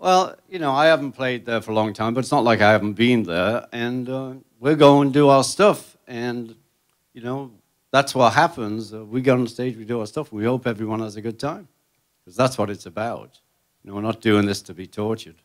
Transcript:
Well, you know, I haven't played there for a long time, but it's not like I haven't been there. And uh, we're going to do our stuff. And, you know, that's what happens. Uh, we get on stage, we do our stuff. We hope everyone has a good time. Because that's what it's about. You know, we're not doing this to be tortured.